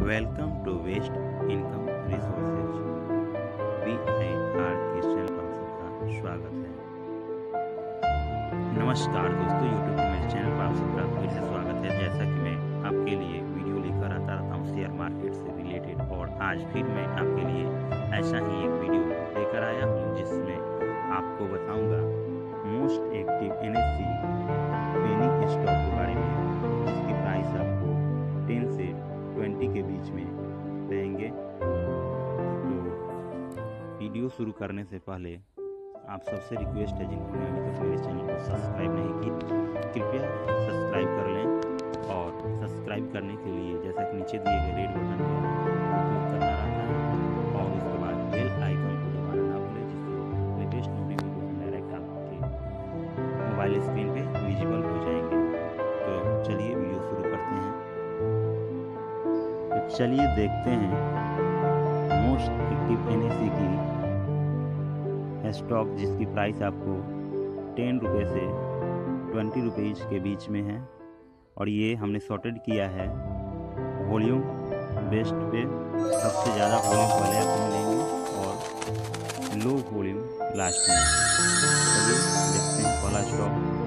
Welcome to Waste Income Resources. V I R के channel पर आप स्वागत है। नमस्कार दोस्तों यूट्यूब के मेरे चैनल पर आप सबका फिर से स्वागत है। जैसा कि मैं आपके लिए वीडियो लेकर आता रहता हूँ शेयर मार्केट से रिलेटेड, और आज फिर मैं आपके लिए ऐसा ही एक वीडियो लेकर आया हूँ, जिसमें आपको बताऊँगा most active an penny stock के बारे में। वीडियो शुरू करने से पहले आप सबसे रिक्वेस्ट है जिन्होंने अभी तक मेरे चैनल को सब्सक्राइब नहीं की, कृपया सब्सक्राइब कर लें और सब्सक्राइब करने के लिए जैसा कि नीचे दिए गए रेड बटन पर क्लिक करना रहता है और उसके बाद बेल आइकन को दबाना ना भूलें, जिससे लेटेस्ट नोटिफिकेशन डायरेक्ट आपके मोबाइल स्क्रीन पे विजिबल हो जाएँगे। तो चलिए वीडियो शुरू करते हैं। तो चलिए देखते हैं स्टॉक जिसकी प्राइस आपको टेन रुपये से ट्वेंटी रुपीज़ के बीच में है, और ये हमने सॉर्टेड किया है वॉल्यूम बेस्ट पे। सबसे ज़्यादा वॉल्यूम पहले आपको मिलेंगे और लो वॉल्यूम लास्ट में। देखते हैं पहला स्टॉक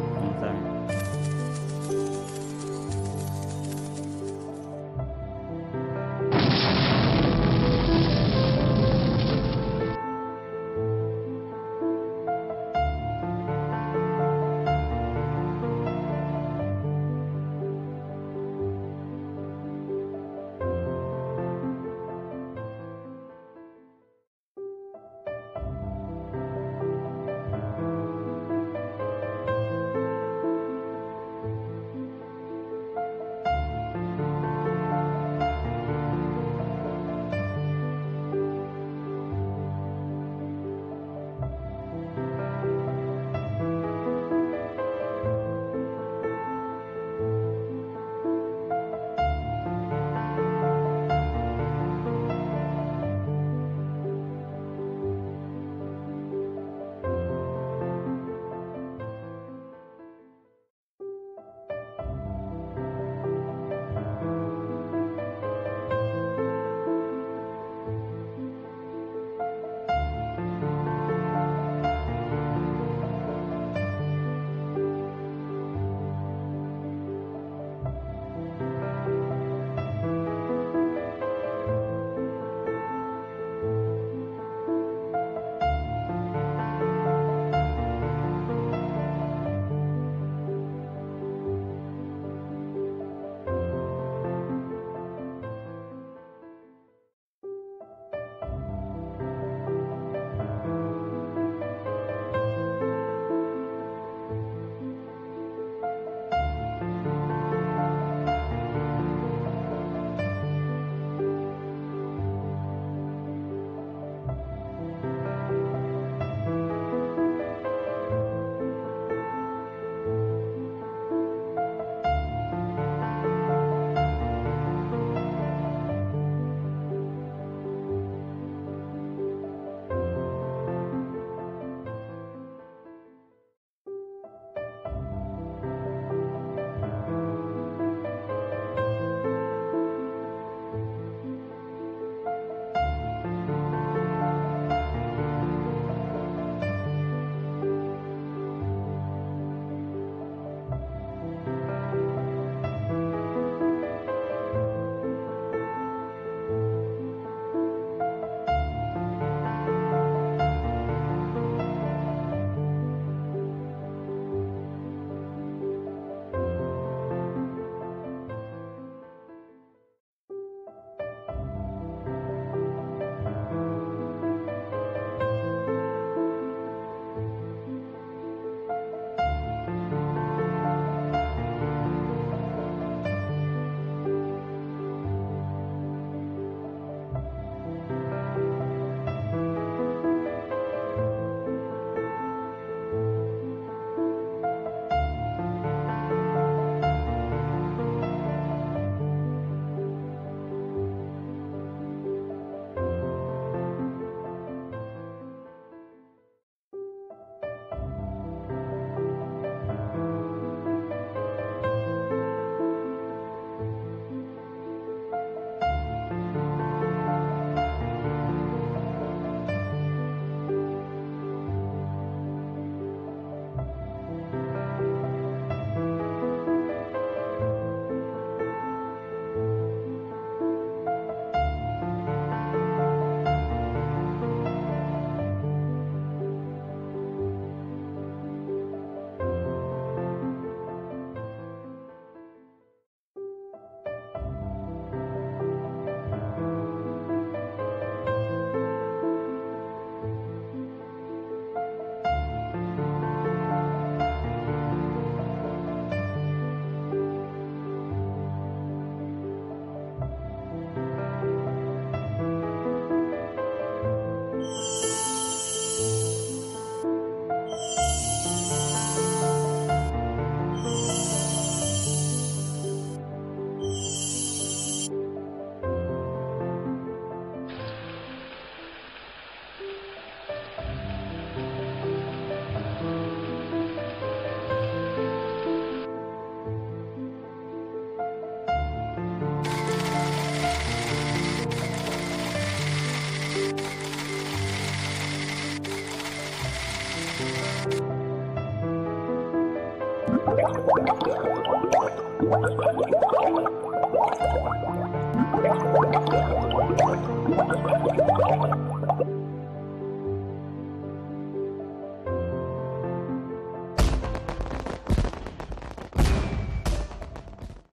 What?